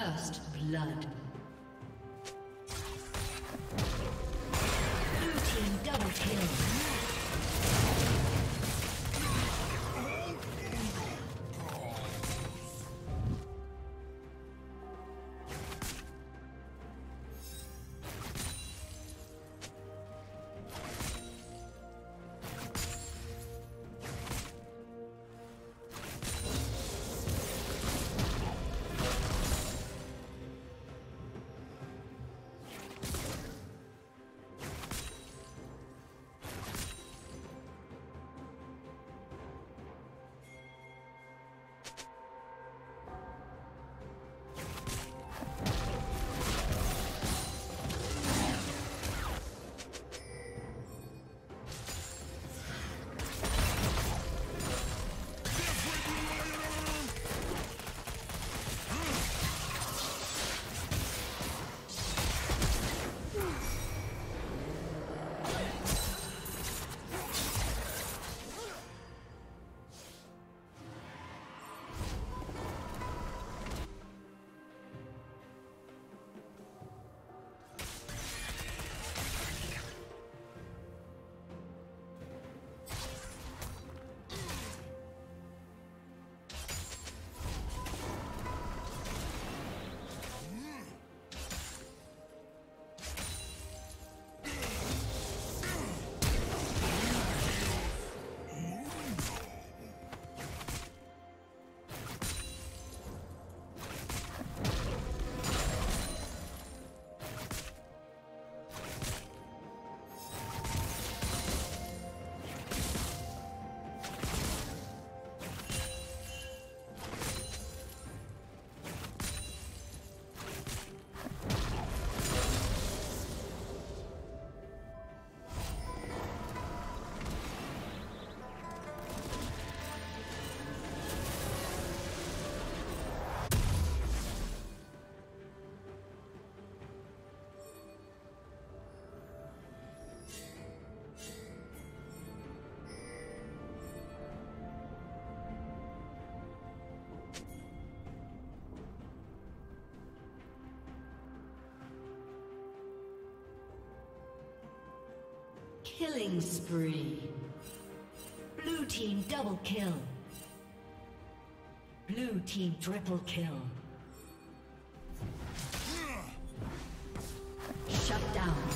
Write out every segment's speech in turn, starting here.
First blood. Killing spree. Blue team double kill. Blue team triple kill. Shut down.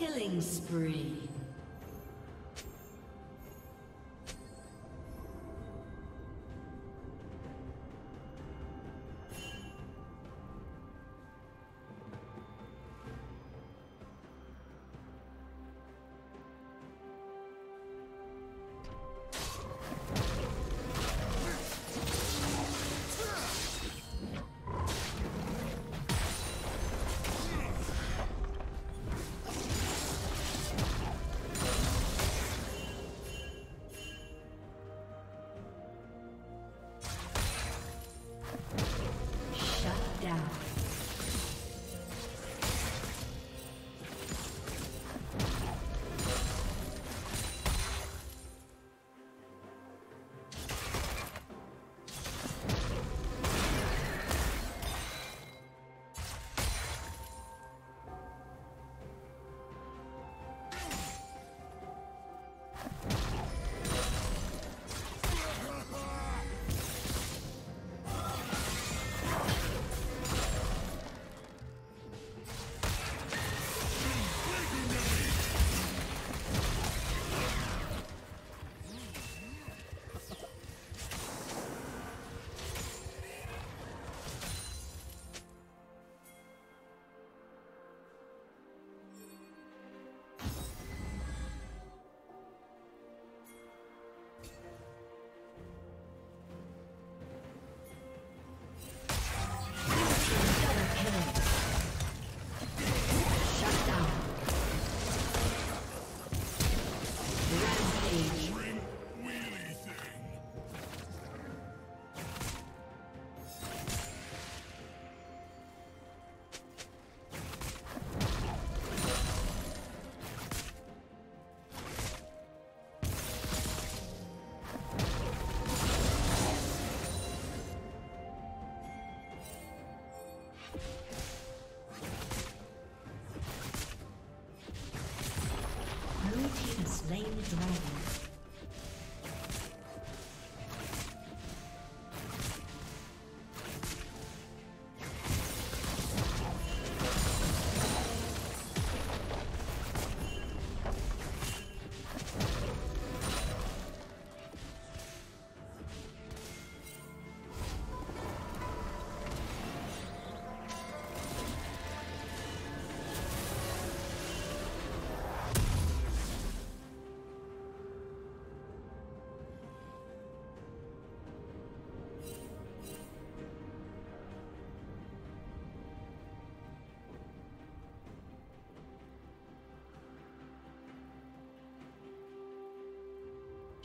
Killing spree.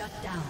Shut down.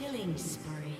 Killing spree.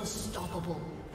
Unstoppable.